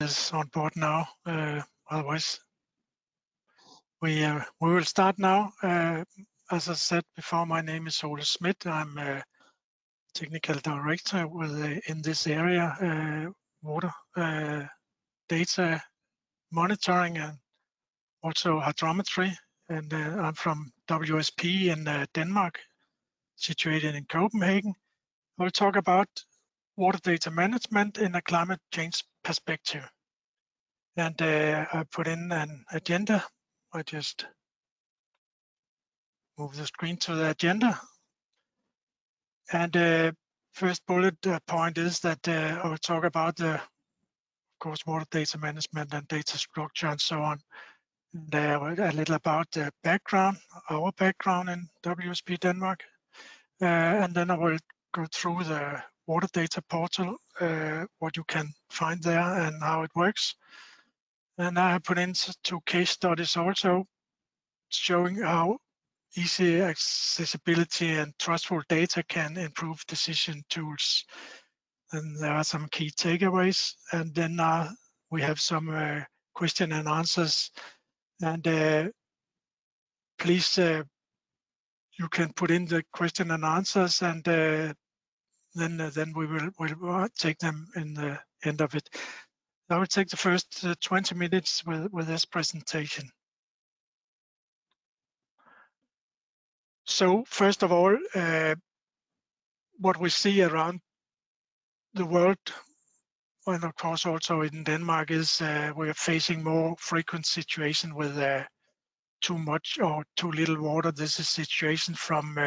is on board now. Uh, otherwise, we uh, we will start now. Uh, as I said before, my name is Ole Smith. I'm a technical director with in this area, water data monitoring and also hydrometry. And I'm from WSP in Denmark, situated in Copenhagen. I'll talk about water data management in a climate change perspective. And uh, I put in an agenda. I just move the screen to the agenda. And uh, first bullet uh, point is that uh, I will talk about the, of course, water data management and data structure and so on. And uh, a little about the background, our background in WSP Denmark. Uh, and then I will go through the water data portal, uh, what you can find there and how it works. And I have put in two case studies also showing how easy accessibility and trustful data can improve decision tools. And there are some key takeaways. And then uh, we have some uh, question and answers. And uh, please, uh, you can put in the question and answers and uh, then uh, then we will will uh, take them in the end of it. I will take the first uh, 20 minutes with, with this presentation. So first of all, uh, what we see around the world, and of course also in Denmark, is uh, we are facing more frequent situation with uh, too much or too little water. This is situation from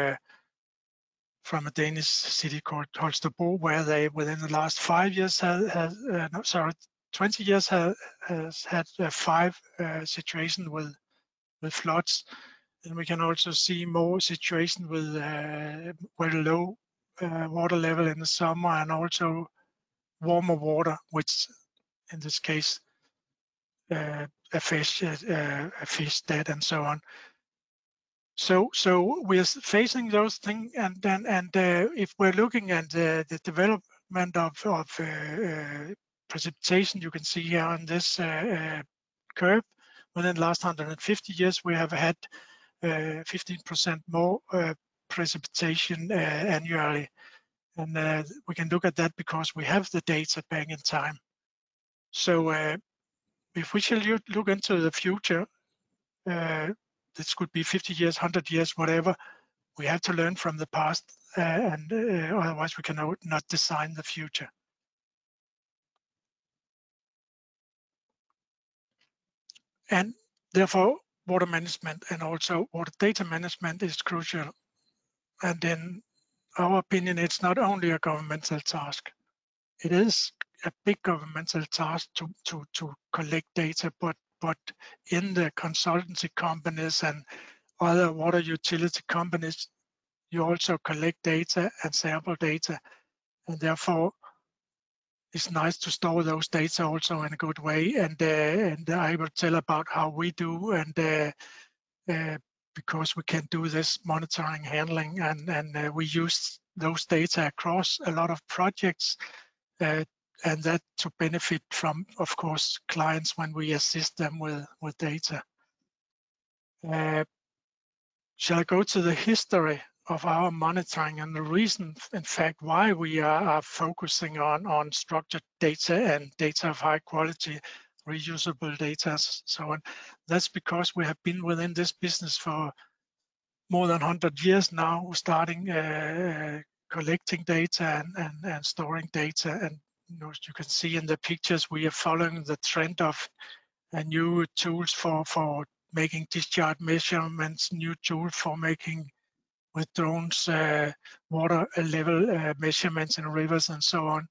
from a Danish city called Holstebro, where they within the last five years have uh, no, sorry, 20 years have, has had five uh, situations with with floods, and we can also see more situations with uh, very low uh, water level in the summer and also warmer water, which in this case uh, a fish, uh, a fish dead and so on. So, so we're facing those things, and then, and uh, if we're looking at uh, the development of, of uh, uh precipitation, you can see here on this uh, uh, curve, within the last 150 years, we have had 15% more precipitation annually. And we can look at that because we have the data back in time. So if we shall look into the future, this could be 50 years, 100 years, whatever. We have to learn from the past, uh, and uh, otherwise we cannot not design the future. And therefore, water management and also water data management is crucial. And in our opinion, it's not only a governmental task. It is a big governmental task to, to, to collect data, but but in the consultancy companies and other water utility companies, you also collect data and sample data. And therefore, it's nice to store those data also in a good way. And, uh, and I will tell about how we do and uh, uh, because we can do this monitoring handling and, and uh, we use those data across a lot of projects uh, and that to benefit from, of course, clients when we assist them with, with data. Uh, shall I go to the history of our monitoring and the reason, in fact, why we are, are focusing on, on structured data and data of high quality, reusable data, so on. That's because we have been within this business for more than 100 years now, starting uh, collecting data and, and, and storing data and you, you can see in the pictures, we are following the trend of uh, new tools for, for making discharge measurements, new tools for making with drones uh, water level uh, measurements in rivers and so on.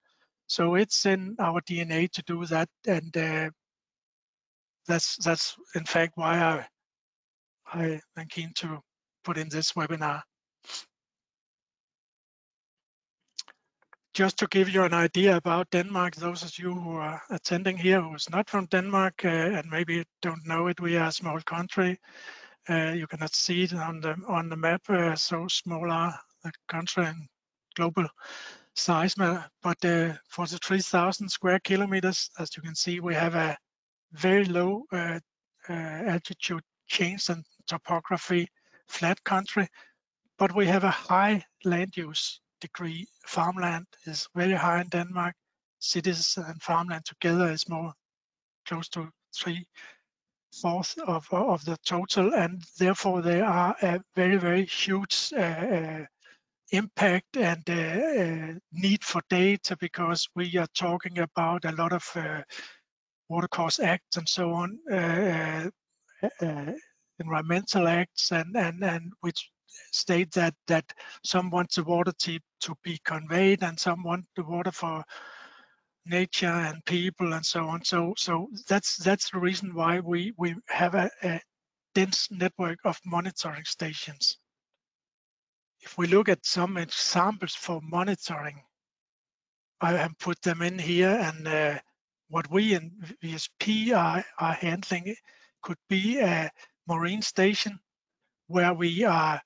So it's in our DNA to do that, and uh, that's that's in fact why I I am keen to put in this webinar. Just to give you an idea about Denmark, those of you who are attending here who is not from Denmark uh, and maybe don't know it, we are a small country. Uh, you cannot see it on the on the map, uh, so small are the country and global. size, but uh, for the 3,000 square kilometers, as you can see, we have a very low uh, uh, altitude change and topography, flat country, but we have a high land use degree. Farmland is very high in Denmark. Cities and farmland together is more close to three fourth of, of the total, and therefore they are a very, very huge uh, uh, impact and uh, uh, need for data because we are talking about a lot of uh, water course acts and so on, uh, environmental acts, and, and, and which state that that some want the water to, to be conveyed and some want the water for nature and people and so on. So so that's that's the reason why we we have a, a dense network of monitoring stations. If we look at some examples for monitoring, I have put them in here and uh, what we in WSP are, are handling could be a marine station where we are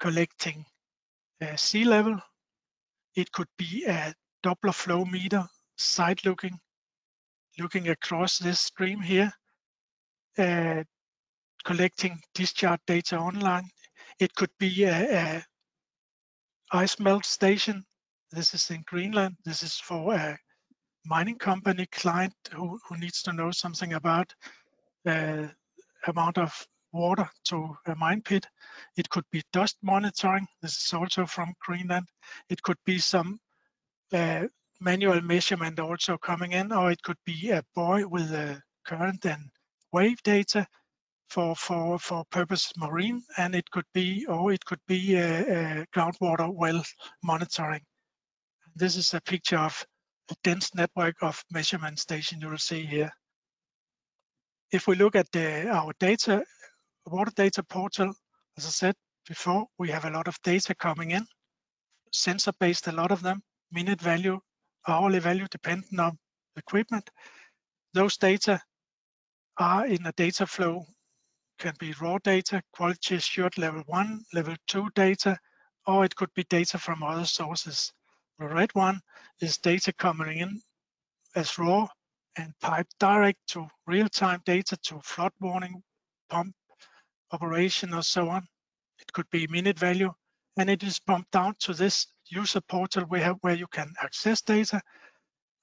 collecting uh, sea level. It could be a Doppler flow meter side looking, looking across this stream here, uh, collecting discharge data online. It could be a, a ice melt station. This is in Greenland. This is for a mining company client who, who needs to know something about uh, amount of water to a mine pit. It could be dust monitoring. This is also from Greenland. It could be some uh, manual measurement also coming in, or it could be a buoy with current and wave data for for for purpose marine, and it could be or it could be a, a groundwater well monitoring. This is a picture of a dense network of measurement stations you will see here. If we look at the, our data, water data portal, as I said before, we have a lot of data coming in, sensor-based, a lot of them, minute value, hourly value depending on equipment. Those data are in a data flow, can be raw data, quality assured level one, level two data, or it could be data from other sources. The red one is data coming in as raw and piped direct to real-time data to flood warning, pump operation or so on. It could be minute value and it is pumped down to this user portal we have where you can access data,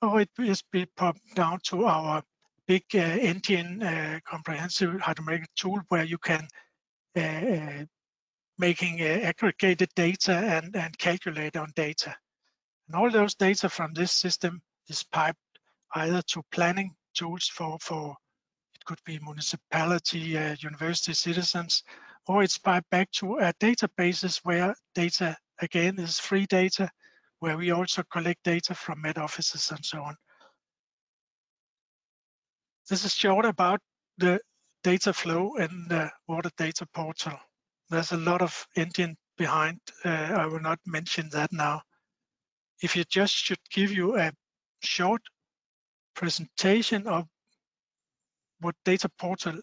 or it is be pumped down to our big uh, engine uh, comprehensive hydrometric tool where you can uh, uh making uh, aggregated data and, and calculate on data. And all those data from this system is piped either to planning tools for, for could be municipality, uh, university citizens, or it's piped back to a databases where data again is free data where we also collect data from Met offices and so on. This is short about the data flow in the water data portal. There's a lot of engine behind. Uh, I will not mention that now. If you just should give you a short presentation of what data portal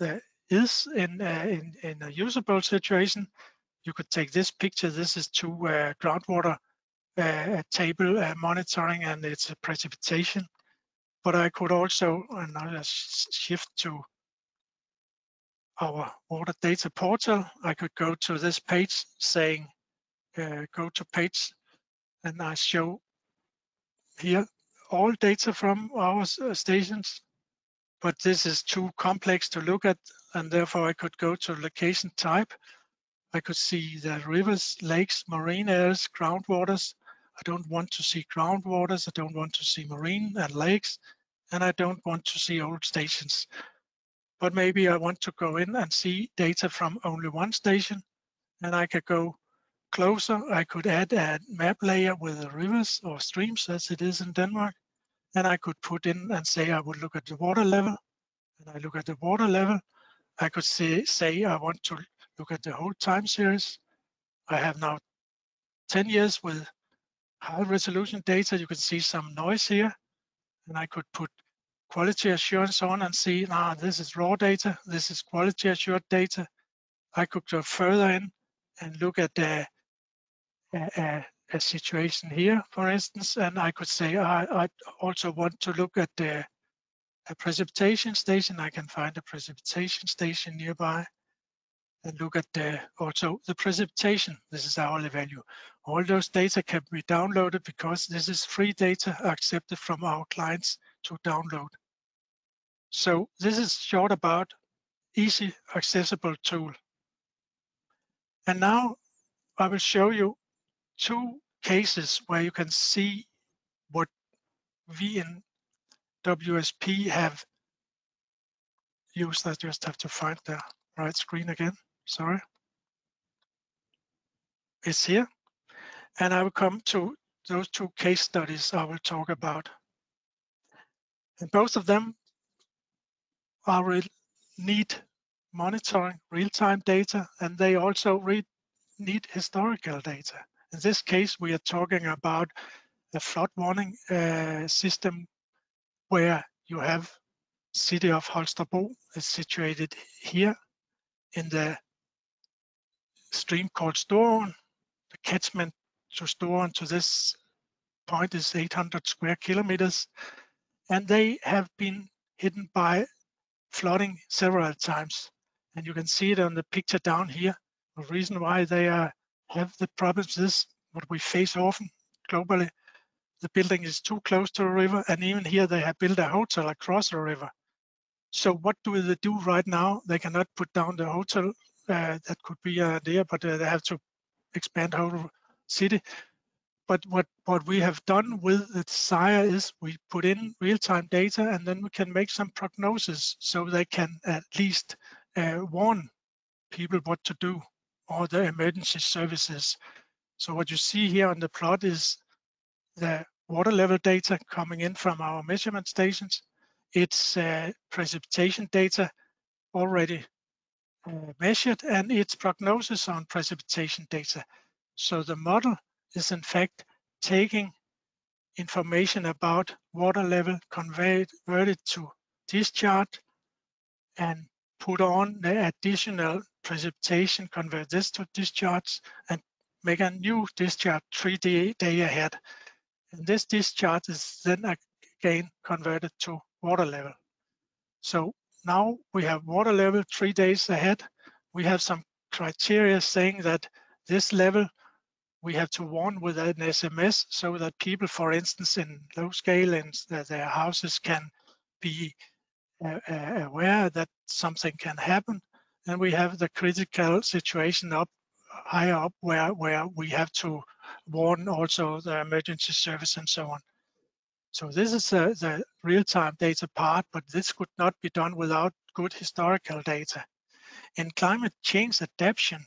uh, is in, uh, in, in a usable situation, you could take this picture. This is to uh, groundwater uh, table uh, monitoring and its precipitation. But I could also, and I'll shift to our water data portal. I could go to this page saying, go to page, and I show here all data from our stations. But this is too complex to look at, and therefore I could go to location type I could see the rivers, lakes, marine areas, groundwaters. I don't want to see groundwaters. I don't want to see marine and lakes, and I don't want to see old stations. But maybe I want to go in and see data from only one station, and I could go closer. I could add a map layer with the rivers or streams as it is in Denmark, and I could put in and say I would look at the water level, and I look at the water level. I could say, say I want to look at the whole time series. I have now 10 years with high resolution data. You can see some noise here and I could put quality assurance on and see, ah, this is raw data, this is quality assured data. I could go further in and look at the uh, uh, a situation here, for instance, and I could say I, I also want to look at the a precipitation station. I can find a precipitation station nearby and look at the also the precipitation. This is hourly value. All those data can be downloaded because this is free data accepted from our clients to download. So this is short about easy accessible tool. And now I will show you two cases where you can see what we in WSP have used. I just have to find the right screen again, sorry. It's here. And I will come to those two case studies I will talk about. And both of them are need monitoring real-time data, and they also need historical data. In this case, we are talking about a flood warning uh, system where you have city of Holstebro is situated here in the stream called Storån. The catchment to Storån to this point is 800 square kilometers, and they have been hidden by flooding several times. And you can see it on the picture down here. The reason why they are have the problems is what we face often globally. The building is too close to a river, and even here they have built a hotel across the river. So what do they do right now? They cannot put down the hotel. Uh, that could be an idea, but uh, they have to expand whole city. But what, what we have done with the Desire is we put in real-time data and then we can make some prognosis so they can at least uh, warn people what to do or the emergency services. So what you see here on the plot is the water level data coming in from our measurement stations. It's uh, precipitation data already uh, measured and it's prognosis on precipitation data. So the model is in fact taking information about water level conveyed, converted to discharge and put on the additional precipitation, convert this to discharge and make a new discharge three day, day ahead. And this discharge is then again converted to water level. So now we have water level three days ahead. We have some criteria saying that this level we have to warn with an SMS so that people, for instance, in low scale and their houses can be uh, uh, aware that something can happen. And we have the critical situation up higher up where, where we have to warn also the emergency service and so on. So this is uh, the real-time data part, but this could not be done without good historical data. In climate change adaptation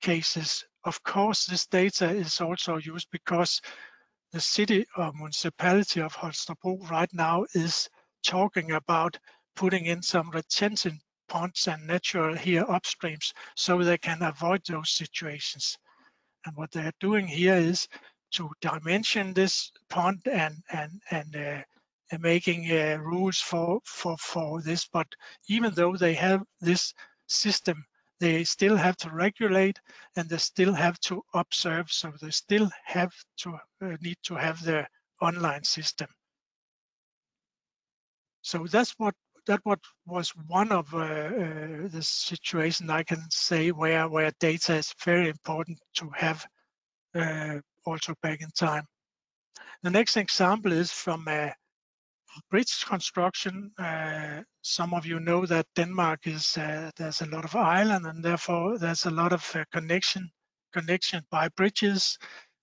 cases, of course, this data is also used because the city or municipality of Holstebro right now is talking about putting in some retention ponds and natural here upstreams so they can avoid those situations. And what they're doing here is to dimension this pond and and and, uh, and making uh, rules for for for this. But even though they have this system, they still have to regulate and they still have to observe. So they still have to uh, need to have the online system. So that's what that what was one of uh, uh, the situation I can say where where data is very important to have uh, also back in time. The next example is from a bridge construction. Uh, some of you know that Denmark is uh, there's a lot of island and therefore there's a lot of uh, connection connection by bridges.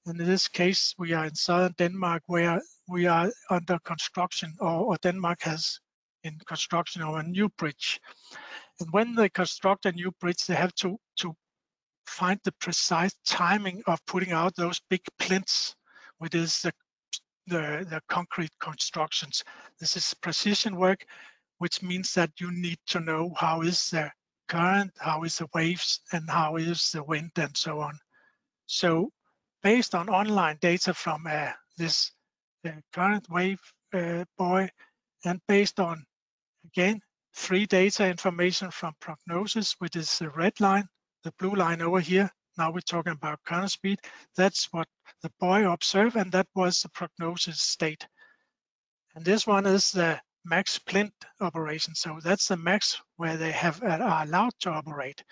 In this case, we are in southern Denmark where we are under construction or, or Denmark has in construction of a new bridge. And when they construct a new bridge, they have to, to find the precise timing of putting out those big plinths, which is the, the, the concrete constructions. This is precision work, which means that you need to know how is the current, how is the waves, and how is the wind, and so on. So based on online data from uh, this uh, current wave uh, buoy, and based on, again, free data information from prognosis, which is the red line, the blue line over here, Now we're talking about current speed. That's what the buoy observed, and that was the prognosis state. And this one is the max plint operation. So that's the max where they have uh, are allowed to operate.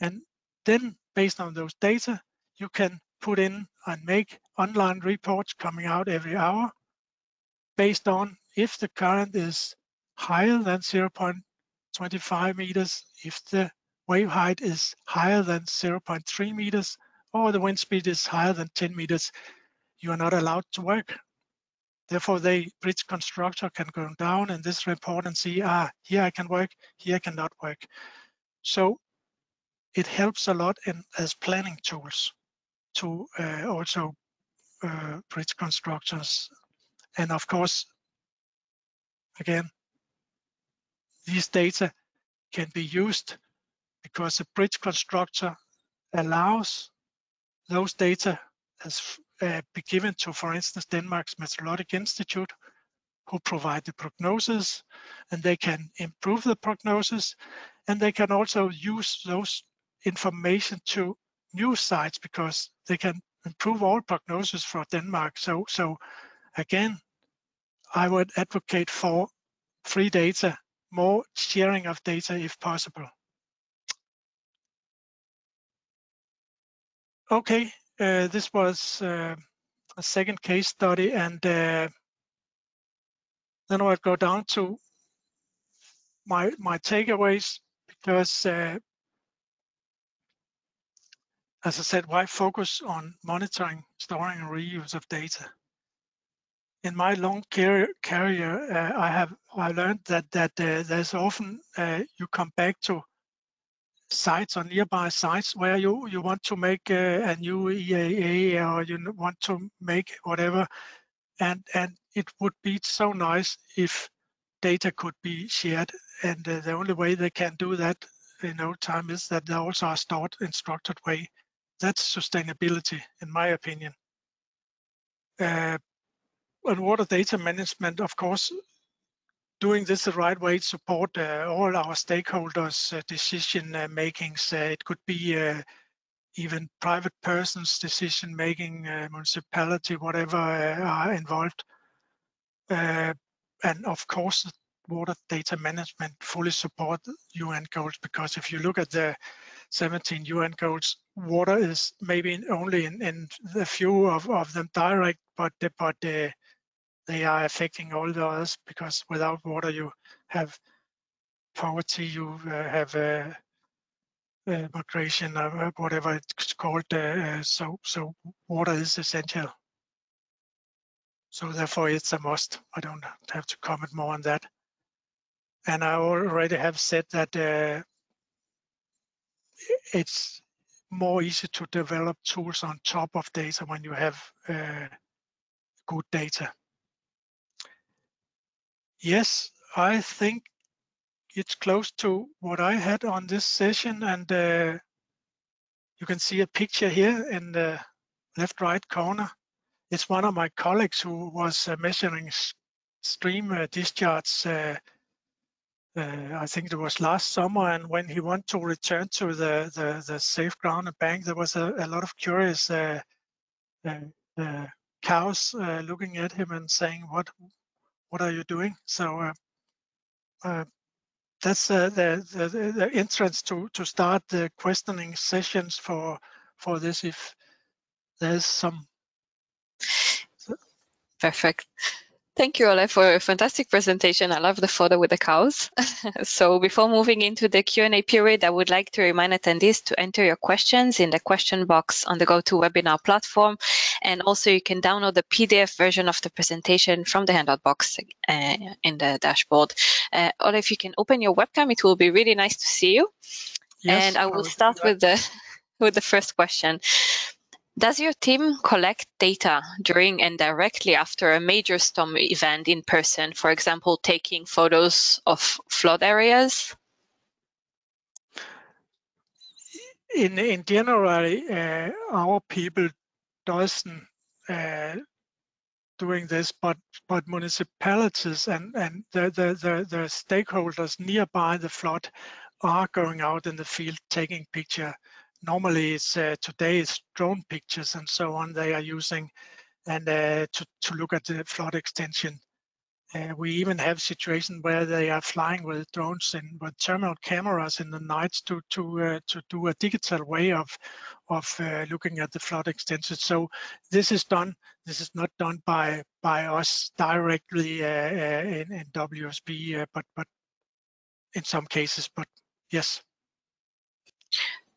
And then based on those data, you can put in and make online reports coming out every hour based on if the current is higher than 0.25 meters, if the wave height is higher than 0.3 meters, or the wind speed is higher than 10 meters, you are not allowed to work. Therefore, the bridge constructor can go down in this report and see, ah, here I can work, here I cannot work. So it helps a lot in as planning tools to uh, also uh, bridge constructors. And of course, again, these data can be used because the bridge constructor allows those data as uh, be given to, for instance, Denmark's Meteorological Institute, who provide the prognosis, and they can improve the prognosis, and they can also use those information to new sites because they can improve all prognosis for Denmark. So, so again, I would advocate for free data, more sharing of data if possible. Okay, uh, this was uh, a second case study and uh, then I'll go down to my, my takeaways because uh, as I said, why focus on monitoring, storing, and reuse of data? In my long career, career uh, I have I learned that that uh, there's often uh, you come back to sites or nearby sites where you you want to make a, new EAA or you want to make whatever, and and it would be so nice if data could be shared. And uh, the only way they can do that in old time is that they also are stored in structured way. That's sustainability, in my opinion. Uh, and water data management, of course, doing this the right way support uh, all our stakeholders' uh, decision uh, makings. Uh, it could be uh, even private persons' decision making, uh, municipality, whatever are involved. and of course, water data management fully support UN goals because if you look at the 17 UN goals, water is maybe only in, in a few of, of them direct, but but uh, they are affecting all the others because without water you have poverty, you uh, have uh, uh migration, or whatever it's called. Uh, uh, so so water is essential. So therefore it's a must. I don't have to comment more on that. And I already have said that it's more easy to develop tools on top of data when you have uh, good data. Yes, I think it's close to what I had on this session and uh, you can see a picture here in the left right corner. It's one of my colleagues who was uh, measuring stream uh, discharge uh, uh, I think it was last summer, and when he wanted to return to the the, the safe ground bank, there was a, a lot of curious uh, cows looking at him and saying, "What what are you doing?" So uh, that's the, the, the entrance to to start the questioning sessions for for this. If there's some perfect. Thank you, Ole, for a fantastic presentation. I love the photo with the cows. so before moving into the Q&A period, I would like to remind attendees to enter your questions in the question box on the GoToWebinar platform. And also you can download the PDF version of the presentation from the handout box uh, in the dashboard. Uh, Ole, if you can open your webcam, it will be really nice to see you. Yes, and I will start with the with the first question. Does your team collect data during and directly after a major storm event in person, for example, taking photos of flood areas? In, in general, uh, our people doesn't uh, doing this, but but municipalities and and the, the the the stakeholders nearby the flood are going out in the field taking picture normally it's uh, today it's drone pictures and so on they are using and uh, to, to look at the flood extension. Uh, we even have situations where they are flying with drones and with thermal cameras in the nights to to uh, to do a digital way of of uh, looking at the flood extension. So this is done. This is not done by by us directly uh, uh, in, in WSP, but but in some cases. But yes.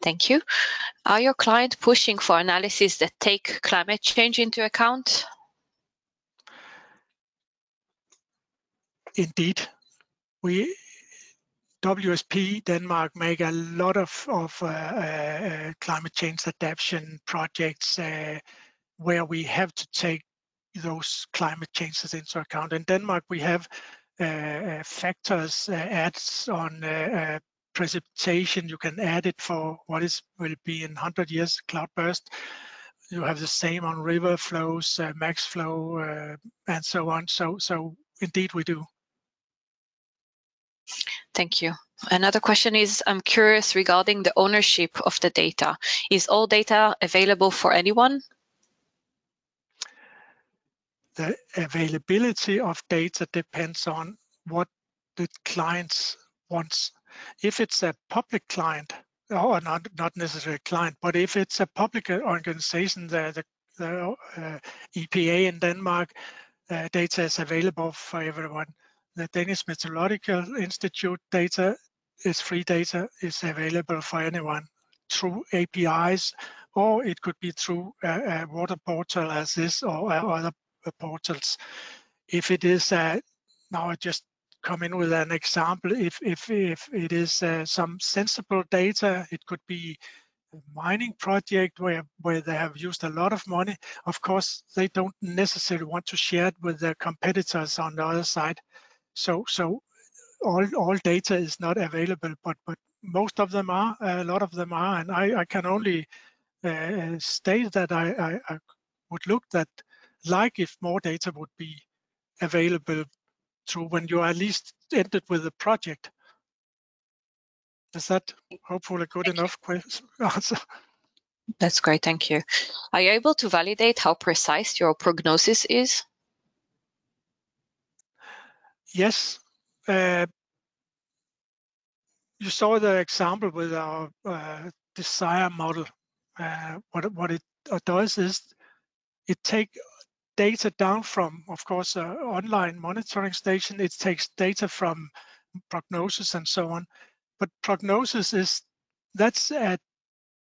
Thank you. Are your client pushing for analysis that take climate change into account? Indeed. We WSP Denmark make a lot of, of uh, uh, climate change adaptation projects uh, where we have to take those climate changes into account. In Denmark, we have uh, uh, factors, uh, adds on precipitation. You can add it for what is will be in 100 years cloudburst. You have the same on river flows, uh, max flow, uh, and so on. So, so indeed we do. Thank you. Another question is, I'm curious regarding the ownership of the data. Is all data available for anyone? The availability of data depends on what the clients wants if it's a public client, or not, not necessarily a client, but if it's a public organization, the, the, the uh, EPA in Denmark, uh, data is available for everyone. The Danish Meteorological Institute data is free data, is available for anyone through APIs, or it could be through a, a water portal as this or other portals. If it is, uh, now I just come in with an example. If if if it is uh, some sensible data, it could be a mining project where where they have used a lot of money. Of course, they don't necessarily want to share it with their competitors on the other side. So so all all data is not available, but but most of them are. A lot of them are, and I I can only uh, state that I, I I would look that like if more data would be available to when you are at least ended with the project. Is that hopefully a good enough answer? That's great, thank you. Are you able to validate how precise your prognosis is? Yes. Uh, you saw the example with our uh, desire model. Uh, what, what it does is it take data down from, of course, online monitoring station. It takes data from prognosis and so on. But prognosis is that's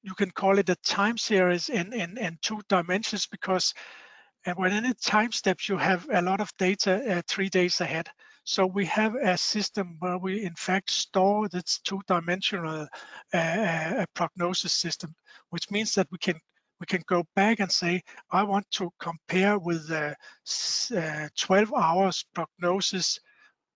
you can call it a time series in in, in two dimensions because uh, when any time steps you have a lot of data uh, three days ahead. So we have a system where we in fact store this two-dimensional uh, uh prognosis system, which means that we can we can go back and say, I want to compare with the uh, 12 hours prognosis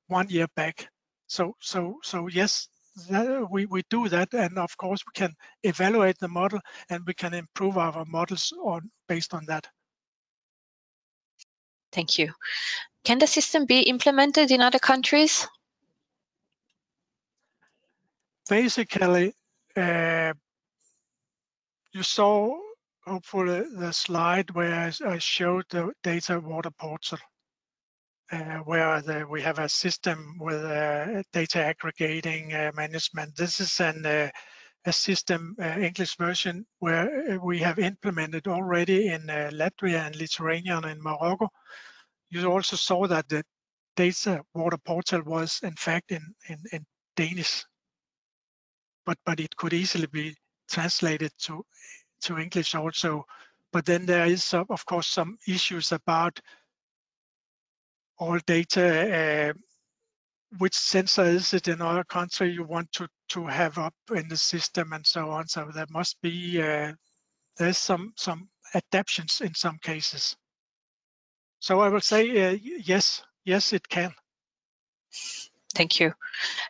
one year back. So, so, so yes, that, we, we do that. And of course we can evaluate the model and we can improve our models on based on that. Thank you. Can the system be implemented in other countries? Basically, uh, you saw hopefully the slide where I showed the data water portal, uh, where the, we have a system with uh, data aggregating uh, management. This is an uh, a system uh, English version where uh, we have implemented already in Latvia and Lithuania and Morocco. You also saw that the data water portal was in fact in, in, in Danish, but, but it could easily be translated to to English also. But then there is, uh, of course, some issues about all data. Uh, which sensor is it in other country you want to to have up in the system and so on. So there must be uh, there's some some adaptations in some cases. So I will say uh, yes, yes, it can. Thank you.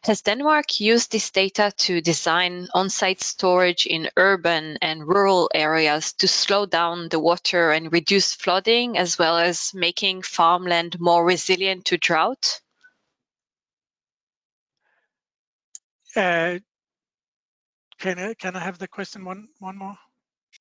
Has Denmark used this data to design on-site storage in urban and rural areas to slow down the water and reduce flooding, as well as making farmland more resilient to drought? Uh, can I, can I have the question one, one more?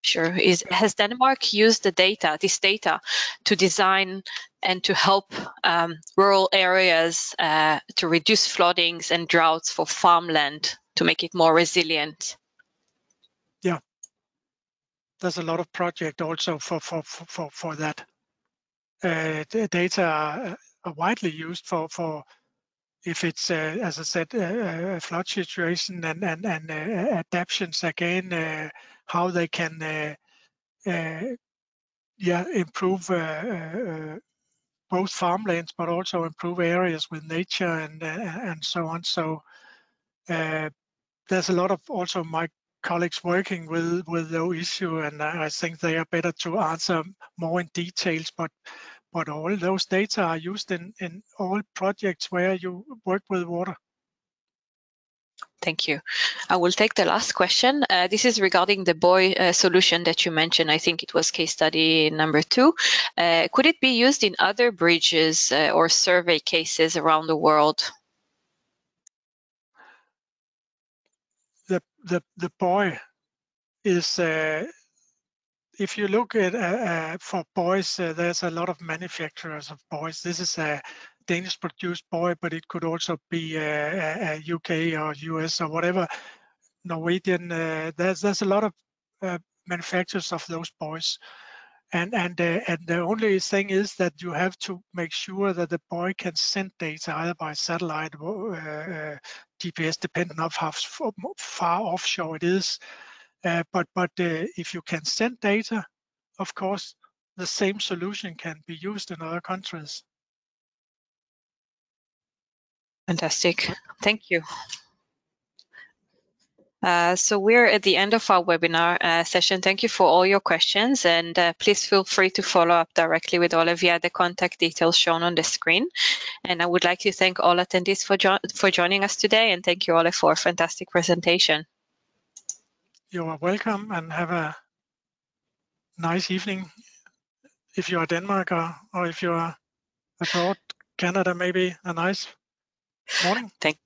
Sure. Is has Denmark used the data, this data, to design and to help um, rural areas uh, to reduce floodings and droughts for farmland to make it more resilient? Yeah, there's a lot of project also for for for for that. Uh, data are, are widely used for for if it's, uh, as I said, a flood situation and and and uh, adaptations again, uh, how they can, uh, uh, yeah, improve uh, both farmlands, but also improve areas with nature and and so on. So there's a lot of also my colleagues working with with those issue, and I think they are better to answer more in details. But but all those data are used in, in all projects where you work with water. Thank you. I will take the last question. Uh, this is regarding the buoy uh, solution that you mentioned. I think it was case study number two. Uh, could it be used in other bridges uh, or survey cases around the world? The the the buoy is uh, if you look at uh, uh, for buoys, uh, there's a lot of manufacturers of buoys. This is a Danish produced buoy, but it could also be a, a UK or US or whatever Norwegian. Uh, there's there's a lot of uh, manufacturers of those buoys, and and uh, and the only thing is that you have to make sure that the buoy can send data either by satellite or GPS, depending on how far offshore it is. Uh, but but uh, if you can send data, of course, the same solution can be used in other countries. Fantastic. Thank you. Uh, so we're at the end of our webinar uh, session. Thank you for all your questions and uh, please feel free to follow up directly with Ole via the contact details shown on the screen. And I would like to thank all attendees for, jo for joining us today and thank you Ole for a fantastic presentation you are welcome and have a nice evening if you are Denmark or, or if you are abroad, Canada, maybe a nice morning. Thank,